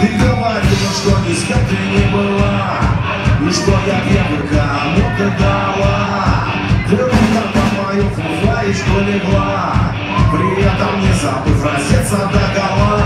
Ты говорила, что ни с кем ты не была. И что я первый, кому ты дала. Ты ровно по мою фуфаечку легла. При этом не забыв раздеться до гола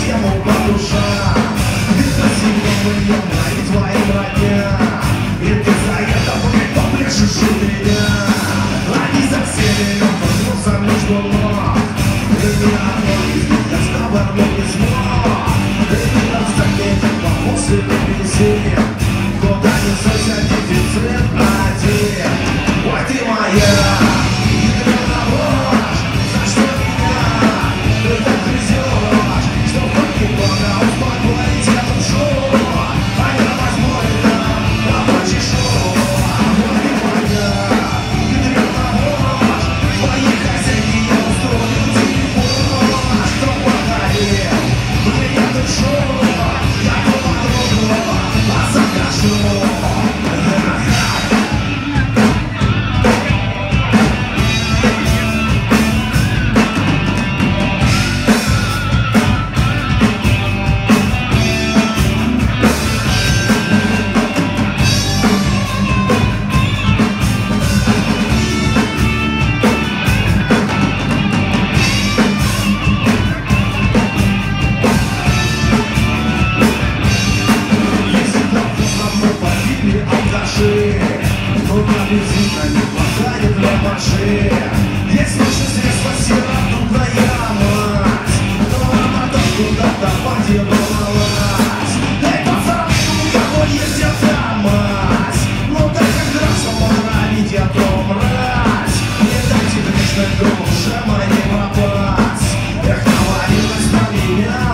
тему по душам Ведь красиво мы и И ты за это будет попляшешь у меня за всеми вернутся между ног И ни я с тобой не смог И не раздаметь вопросы на бензине Куда не сойся бензина не хватает для машин Есть наши средства сиротутная мать Но она там куда-то подевалась Эй, пацаны, у кого есть эта мать Ну да как драться понравить эту мразь Не дайте грешной душе моей попасть Эх, навалилась на меня